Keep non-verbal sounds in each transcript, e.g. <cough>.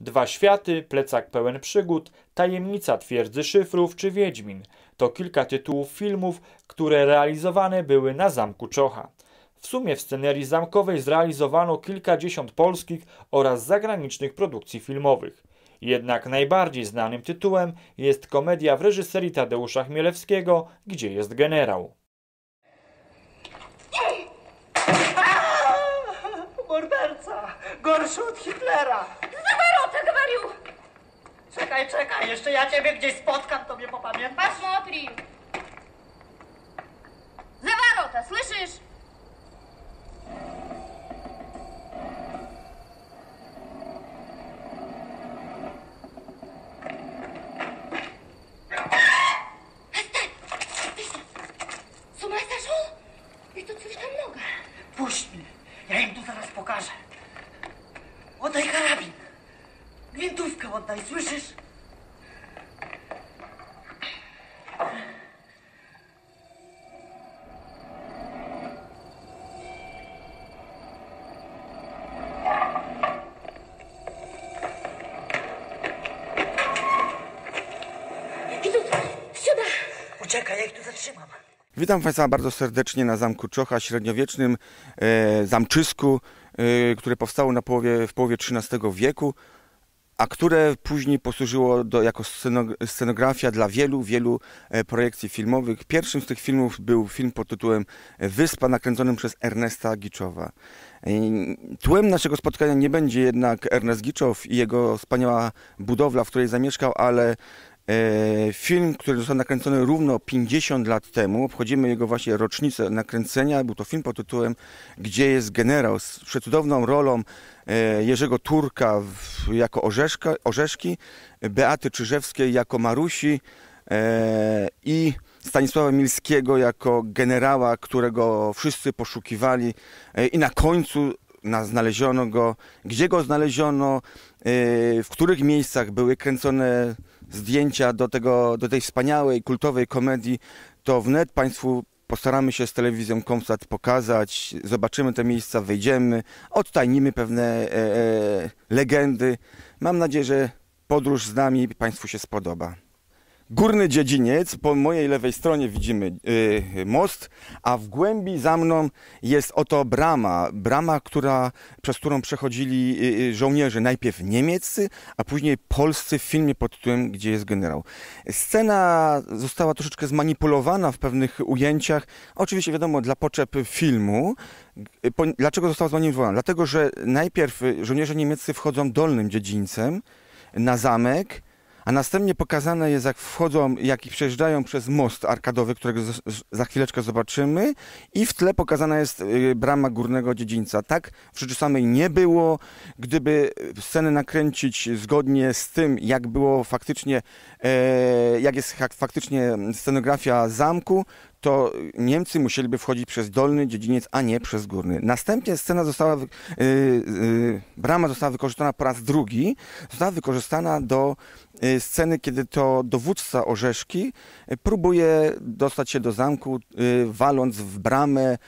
Dwa światy, plecak pełen przygód, tajemnica twierdzy szyfrów czy Wiedźmin to kilka tytułów filmów, które realizowane były na Zamku Czocha. W sumie w scenerii zamkowej zrealizowano kilkadziesiąt polskich oraz zagranicznych produkcji filmowych. Jednak najbardziej znanym tytułem jest komedia w reżyserii Tadeusza Chmielewskiego Gdzie jest generał? Morderca! Gorszy od Hitlera! Zawорота, говорю! Czekaj, czekaj, jeszcze ja ciebie gdzieś spotkam, to mnie popamiętasz? Посмотри! Заворота, слышишь? Оставь! Ты что, с ума сошел? Их тут слишком много. Puść mnie, ja im tu zaraz pokażę. Oddaj karabin. Piwka oddaj, słyszysz? Uciekaj, zatrzymam. Witam Państwa bardzo serdecznie na Zamku Czocha, średniowiecznym e, zamczysku, e, które powstało na połowie, w połowie XIII wieku a które później posłużyło do, jako sceno, scenografia dla wielu, wielu e, projekcji filmowych. Pierwszym z tych filmów był film pod tytułem Wyspa, nakręconym przez Ernesta Giczowa. E, Tłem naszego spotkania nie będzie jednak Ernest Giczow i jego wspaniała budowla, w której zamieszkał, ale E, Film, który został nakręcony równo 50 lat temu, obchodzimy jego właśnie rocznicę nakręcenia. Był to film pod tytułem Gdzie jest generał? z przecudowną rolą e, Jerzego Turka jako orzeszka, Orzeszki, Beaty Czyżewskiej jako Marusi e, i Stanisława Milskiego jako generała, którego wszyscy poszukiwali e, i na końcu na, znaleziono go, gdzie go znaleziono, e, w których miejscach były kręcone zdjęcia do, tego, do tej wspaniałej, kultowej komedii, to wnet Państwu postaramy się z telewizją Komsat pokazać, zobaczymy te miejsca, wejdziemy, odtajnimy pewne e, e, legendy. Mam nadzieję, że podróż z nami Państwu się spodoba. Górny dziedziniec, po mojej lewej stronie widzimy y, most, a w głębi za mną jest oto brama. Brama, która, przez którą przechodzili y, y, żołnierze, najpierw niemieccy, a później polscy w filmie pod tytułem Gdzie jest generał. Scena została troszeczkę zmanipulowana w pewnych ujęciach, oczywiście wiadomo, dla potrzeb filmu. Y, po- Dlaczego została zmanipulowana? Dlatego, że najpierw y, żołnierze niemieccy wchodzą dolnym dziedzińcem na zamek, a następnie pokazane jest, jak wchodzą, jak i przejeżdżają przez most arkadowy, którego za chwileczkę zobaczymy, i w tle pokazana jest y, brama górnego dziedzińca. Tak w rzeczy samej nie było. Gdyby scenę nakręcić zgodnie z tym, jak było faktycznie, e, jak jest faktycznie scenografia zamku, to Niemcy musieliby wchodzić przez dolny dziedziniec, a nie przez górny. Następnie scena została, wy- y, y, brama została wykorzystana po raz drugi, została wykorzystana do y, sceny, kiedy to dowódca Orzeszki y, próbuje dostać się do zamku, y, waląc w bramę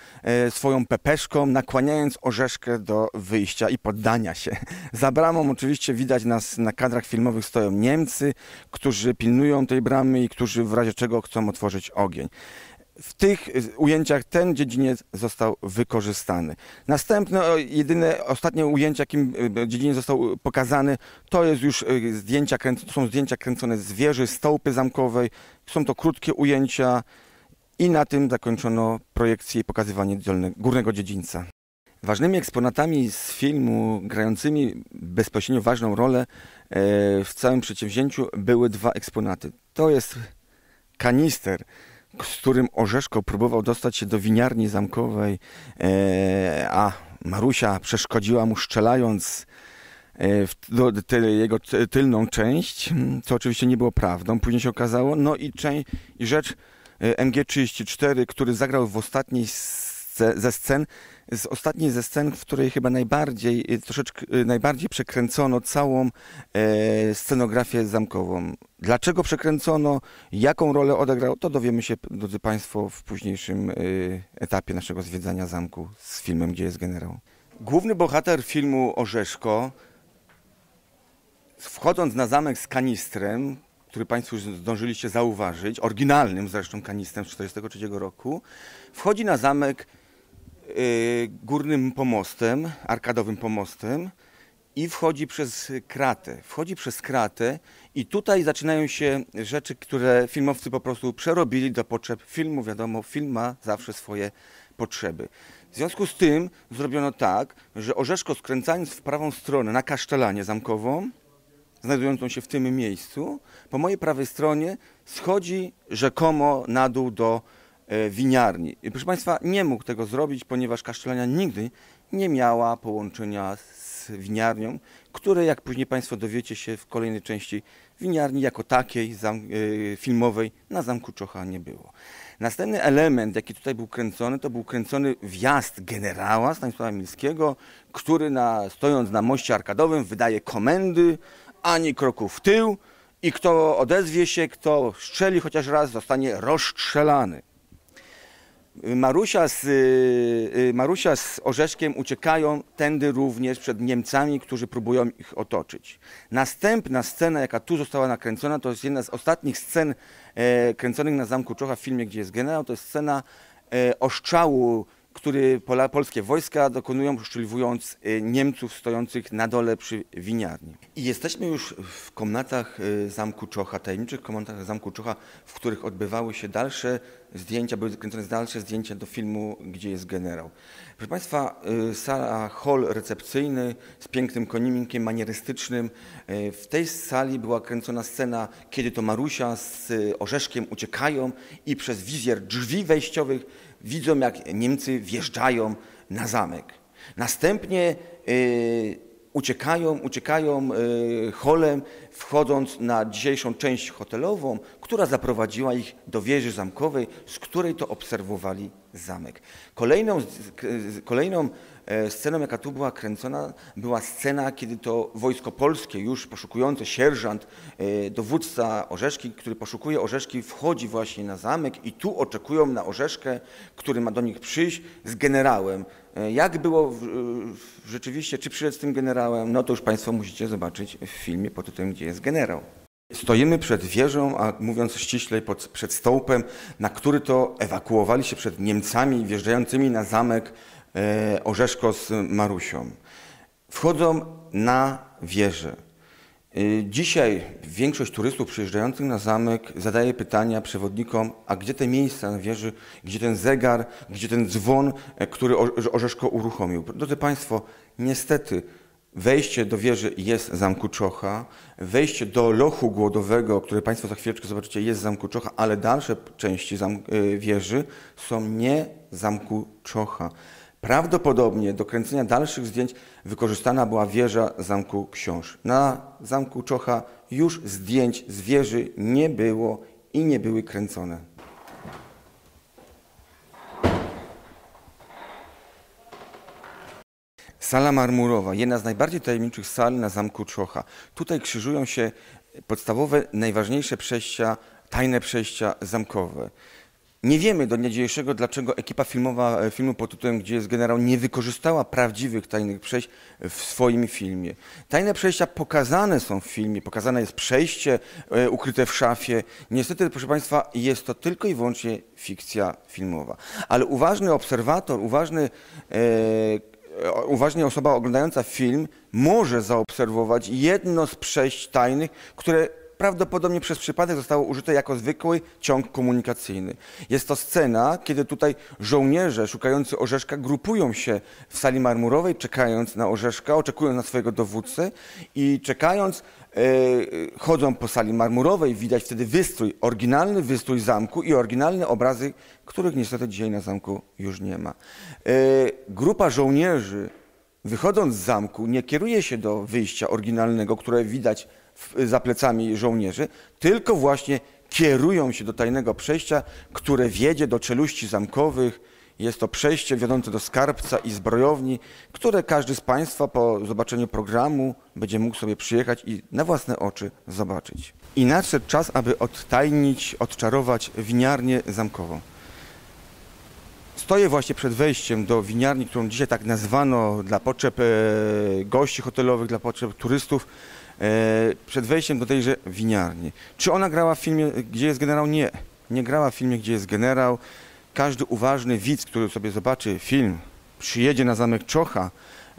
swoją pepeszką, nakłaniając Orzeszkę do wyjścia i poddania się. <laughs> Za bramą oczywiście widać nas na kadrach filmowych stoją Niemcy, którzy pilnują tej bramy i którzy w razie czego chcą otworzyć ogień. W tych y, ujęciach ten dziedziniec został wykorzystany. Następne, jedyne, ostatnie ujęcie, jakim y, dziedziniec został y, pokazany, to jest już y, zdjęcia, są zdjęcia kręcone z wieży, stołpy zamkowej. Są to krótkie ujęcia i na tym zakończono projekcję i pokazywanie górnego dziedzińca. Ważnymi eksponatami z filmu, grającymi bezpośrednio ważną rolę e, w całym przedsięwzięciu były dwa eksponaty. To jest kanister, z którym Orzeszko próbował dostać się do winiarni zamkowej, e, a Marusia przeszkodziła mu strzelając e, w do, jego ty- tylną część, co oczywiście nie było prawdą, później się okazało. No i, i rzecz e, MG34, który zagrał w ostatniej sce, ze scen, z ostatniej ze scen, w której chyba najbardziej, e, troszeczkę e, najbardziej przekręcono całą e, scenografię zamkową. Dlaczego przekręcono, jaką rolę odegrał, to dowiemy się, drodzy Państwo, w późniejszym e, etapie naszego zwiedzania zamku z filmem Gdzie jest generał. Główny bohater filmu Orzeszko Wchodząc na zamek z kanistrem, który Państwo już zdążyliście zauważyć, oryginalnym zresztą kanistrem z 1943 roku, wchodzi na zamek y, górnym pomostem, arkadowym pomostem i wchodzi przez kratę. Wchodzi przez kratę i tutaj zaczynają się rzeczy, które filmowcy po prostu przerobili do potrzeb filmu. Wiadomo, film ma zawsze swoje potrzeby. W związku z tym zrobiono tak, że Orzeszko skręcając w prawą stronę na kasztelanie zamkową, znajdującą się w tym miejscu, po mojej prawej stronie schodzi rzekomo na dół do winiarni. I proszę Państwa, nie mógł tego zrobić, ponieważ kasztelania nigdy nie miała połączenia z winiarnią, które jak później Państwo dowiecie się w kolejnej części winiarni jako takiej e, filmowej na Zamku Czocha nie było. Następny element, jaki tutaj był kręcony, to był kręcony wjazd generała Stanisława Milskiego, który na, stojąc na moście arkadowym wydaje komendy, ani kroku w tył i kto odezwie się, kto strzeli chociaż raz, zostanie rozstrzelany. Marusia z, y, y, Marusia z Orzeszkiem uciekają tędy również przed Niemcami, którzy próbują ich otoczyć. Następna scena, jaka tu została nakręcona, to jest jedna z ostatnich scen e, kręconych na Zamku Czocha w filmie, gdzie jest generał. To jest scena e, oszczału który pola, polskie wojska dokonują, uszczeliwując y, Niemców stojących na dole przy winiarni. I jesteśmy już w komnatach Zamku Czocha, tajemniczych komnatach Zamku Czocha, w których odbywały się dalsze zdjęcia, były kręcone dalsze zdjęcia do filmu, gdzie jest generał. Proszę Państwa, y, sala, hol recepcyjny z pięknym koniminkiem manierystycznym. W tej sali była kręcona scena, kiedy to Marusia z Orzeszkiem uciekają i przez wizjer drzwi wejściowych widzą, jak Niemcy wjeżdżają na zamek. Następnie y, uciekają, uciekają y, holem, wchodząc na dzisiejszą część hotelową, która zaprowadziła ich do wieży zamkowej, z której to obserwowali zamek. Kolejną, kolejną sceną, jaka tu była kręcona, była scena, kiedy to wojsko polskie, już poszukujące sierżant, e, dowódca Orzeszki, który poszukuje Orzeszki, wchodzi właśnie na zamek i tu oczekują na Orzeszkę, który ma do nich przyjść z generałem. E, jak było rzeczywiście, czy przyszedł z tym generałem, no to już Państwo musicie zobaczyć w filmie pod tytułem Gdzie jest generał. Stoimy przed wieżą, a mówiąc ściślej, pod, przed stołpem, na który to ewakuowali się przed Niemcami wjeżdżającymi na zamek e, Orzeszko z Marusią. Wchodzą na wieżę. E, dzisiaj większość turystów przyjeżdżających na zamek zadaje pytania przewodnikom, a gdzie te miejsca na wieży, gdzie ten zegar, gdzie ten dzwon, e, który Orzeszko uruchomił. Drodzy Państwo, niestety Wejście do wieży jest Zamku Czocha, wejście do lochu głodowego, które Państwo za chwileczkę zobaczycie, jest Zamku Czocha, ale dalsze części wieży są nie Zamku Czocha. Prawdopodobnie do kręcenia dalszych zdjęć wykorzystana była wieża Zamku Książ. Na Zamku Czocha już zdjęć z wieży nie było i nie były kręcone. Sala marmurowa, jedna z najbardziej tajemniczych sal na zamku Czocha. Tutaj krzyżują się podstawowe, najważniejsze przejścia, tajne przejścia zamkowe. Nie wiemy do dnia dzisiejszego, dlaczego ekipa filmowa e, filmu pod tytułem Gdzie jest generał nie wykorzystała prawdziwych tajnych przejść w swoim filmie. Tajne przejścia pokazane są w filmie, pokazane jest przejście e, ukryte w szafie. Niestety, proszę Państwa, jest to tylko i wyłącznie fikcja filmowa. Ale uważny obserwator, uważny e, uważnie osoba oglądająca film może zaobserwować jedno z przejść tajnych, które prawdopodobnie przez przypadek zostało użyte jako zwykły ciąg komunikacyjny. Jest to scena, kiedy tutaj żołnierze szukający Orzeszka grupują się w sali marmurowej, czekając na Orzeszka, oczekują na swojego dowódcę i czekając E, chodzą po sali marmurowej, widać wtedy wystrój, oryginalny wystrój zamku i oryginalne obrazy, których niestety dzisiaj na zamku już nie ma. E, grupa żołnierzy, wychodząc z zamku, nie kieruje się do wyjścia oryginalnego, które widać za plecami żołnierzy, tylko właśnie kierują się do tajnego przejścia, które wiedzie do czeluści zamkowych, jest to przejście wiodące do skarbca i zbrojowni, które każdy z Państwa po zobaczeniu programu będzie mógł sobie przyjechać i na własne oczy zobaczyć. I nadszedł czas, aby odtajnić, odczarować winiarnię zamkową. Stoję właśnie przed wejściem do winiarni, którą dzisiaj tak nazwano dla potrzeb e, gości hotelowych, dla potrzeb turystów, przed wejściem do tejże winiarni. Czy ona grała w filmie Gdzie jest generał? Nie. Nie grała w filmie Gdzie jest generał. Każdy uważny widz, który sobie zobaczy film, przyjedzie na zamek Czocha,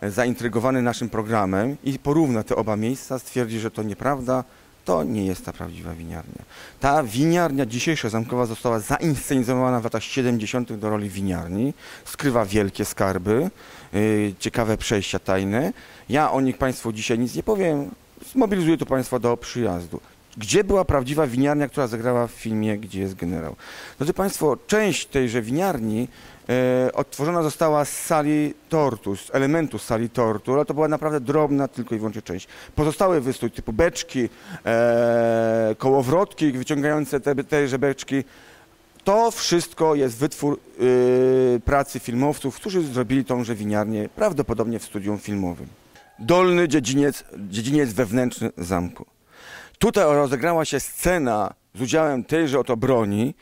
e, zaintrygowany naszym programem i porówna te oba miejsca, stwierdzi, że to nieprawda, to nie jest ta prawdziwa winiarnia. Ta winiarnia dzisiejsza zamkowa została zainscenizowana w latach 70. do roli winiarni. Skrywa wielkie skarby, yy, ciekawe przejścia tajne. Ja o nich Państwu dzisiaj nic nie powiem. Zmobilizuję to Państwa do przyjazdu. Gdzie była prawdziwa winiarnia, która zagrała w filmie Gdzie jest generał? Drodzy Państwo, część tejże winiarni e, odtworzona została z sali tortu, z elementu sali tortu, ale to była naprawdę drobna tylko i wyłącznie część. Pozostałe wystój typu beczki, e, kołowrotki wyciągające te, tejże beczki, to wszystko jest wytwór e, pracy filmowców, którzy zrobili tąże winiarnię prawdopodobnie w studium filmowym. Dolny dziedziniec, dziedziniec wewnętrzny zamku. Tutaj rozegrała się scena z udziałem tejże oto broni,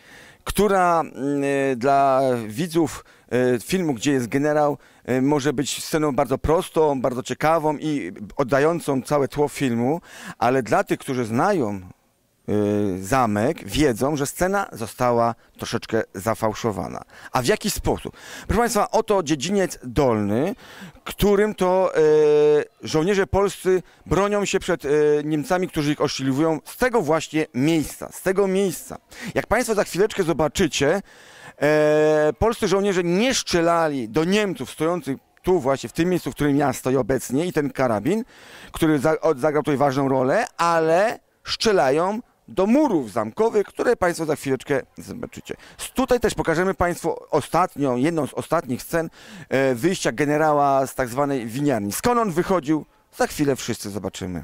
która mm, y, dla widzów y, filmu, gdzie jest generał, y, może być sceną bardzo prostą, bardzo ciekawą i oddającą całe tło filmu, ale dla tych, którzy znają zamek wiedzą, że scena została troszeczkę zafałszowana. A w jaki sposób? Proszę Państwa, oto dziedziniec dolny, którym to y, żołnierze polscy bronią się przed y, Niemcami, którzy ich oszczeliwują z tego właśnie miejsca, z tego miejsca. Jak Państwo za chwileczkę zobaczycie, polscy żołnierze nie strzelali do Niemców stojących tu właśnie, w tym miejscu, w którym ja stoję obecnie i ten karabin, który zagrał tutaj ważną rolę, ale strzelają do murów zamkowych, które Państwo za chwileczkę zobaczycie. Tutaj też pokażemy Państwu ostatnią, jedną z ostatnich scen e, wyjścia generała z tak zwanej winiarni. Skąd on wychodził? Za chwilę wszyscy zobaczymy.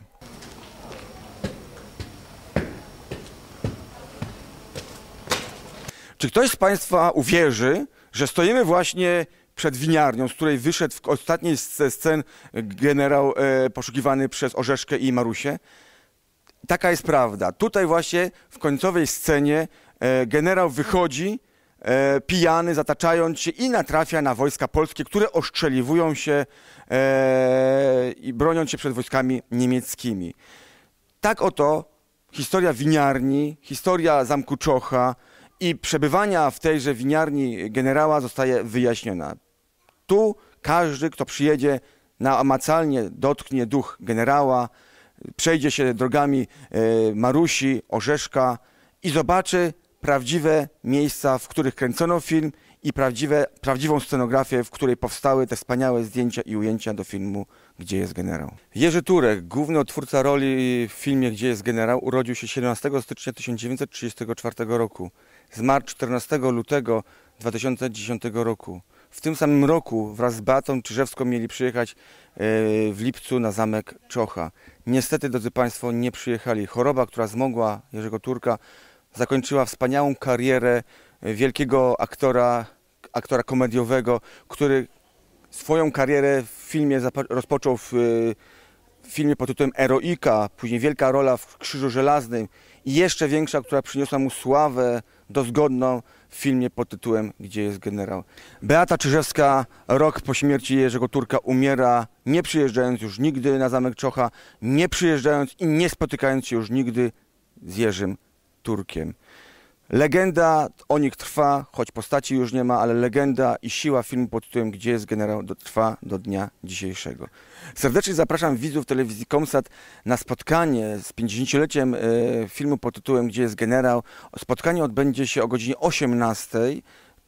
Czy ktoś z Państwa uwierzy, że stoimy właśnie przed winiarnią, z której wyszedł w ostatniej scen generał e, poszukiwany przez Orzeszkę i Marusię? Taka jest prawda. Tutaj właśnie w końcowej scenie e, generał wychodzi e, pijany, zataczając się i natrafia na wojska polskie, które oszczeliwują się e, i bronią się przed wojskami niemieckimi. Tak oto historia winiarni, historia Zamku Czocha i przebywania w tejże winiarni generała zostaje wyjaśniona. Tu każdy, kto przyjedzie, namacalnie dotknie duch generała, przejdzie się drogami e, Marusi, Orzeszka i zobaczy prawdziwe miejsca, w których kręcono film i prawdziwe, prawdziwą scenografię, w której powstały te wspaniałe zdjęcia i ujęcia do filmu Gdzie jest generał. Jerzy Turek, główny odtwórca roli w filmie Gdzie jest generał, urodził się 17 stycznia 1934 roku. Zmarł 14 lutego 2010 roku. W tym samym roku wraz z Beatą Czyżewską mieli przyjechać e, w lipcu na zamek Czocha. Niestety, drodzy Państwo, nie przyjechali. Choroba, która zmogła Jerzego Turka, zakończyła wspaniałą karierę wielkiego aktora, aktora komediowego, który swoją karierę w filmie rozpoczął w, w filmie pod tytułem Eroika, później wielka rola w Krzyżu Żelaznym i jeszcze większa, która przyniosła mu sławę dozgodną w filmie pod tytułem Gdzie jest generał. Beata Czyżewska rok po śmierci Jerzego Turka umiera, nie przyjeżdżając już nigdy na Zamek Czocha, nie przyjeżdżając i nie spotykając się już nigdy z Jerzym Turkiem. Legenda o nich trwa, choć postaci już nie ma, ale legenda i siła filmu pod tytułem Gdzie jest generał trwa do dnia dzisiejszego. Serdecznie zapraszam widzów telewizji Komsat na spotkanie z 50-leciem e, filmu pod tytułem Gdzie jest generał. Spotkanie odbędzie się o godzinie 18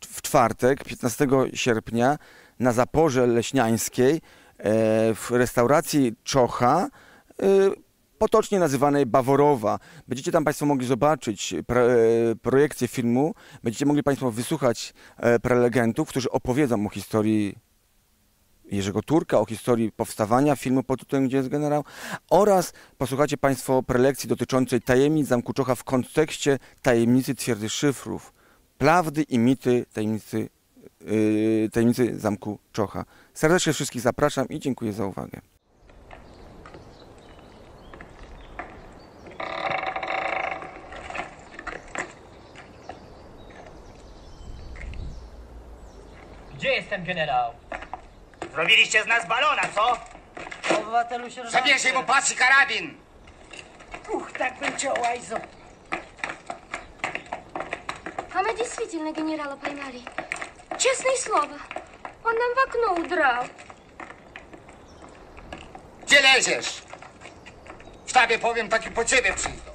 w czwartek, 15 sierpnia na Zaporze Leśniańskiej e, w restauracji Czocha e, potocznie nazywanej Baworowa. Będziecie tam Państwo mogli zobaczyć e, projekcję filmu, będziecie mogli Państwo wysłuchać e, prelegentów, którzy opowiedzą o historii Jerzego Turka, o historii powstawania filmu pod tytułem Gdzie jest generał oraz posłuchacie Państwo prelekcji dotyczącej tajemnic Zamku Czocha w kontekście tajemnicy twierdzy szyfrów, prawdy i mity tajemnicy, yy, tajemnicy Zamku Czocha. Serdecznie wszystkich zapraszam i dziękuję za uwagę. Gdzie jest ten generał? Zrobiliście z nas balona, co? Obywatelu sierżancie. Zabierzcie mu pas i karabin! Ух, так бы чё, Айзо. А мы действительно генерала поймали. Честное слово. Он нам в окно удрал. Gdzie leziesz? W sztabie powiem, taki po ciebie przyjdą.